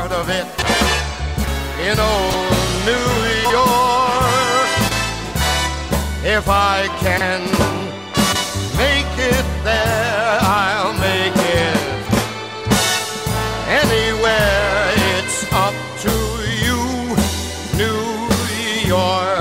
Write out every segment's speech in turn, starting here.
Start of it in old New York if I can make it there. I'll make it anywhere. It's up to you, New York,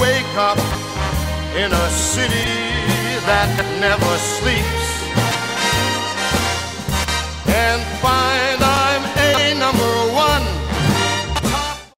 wake up in a city that never sleeps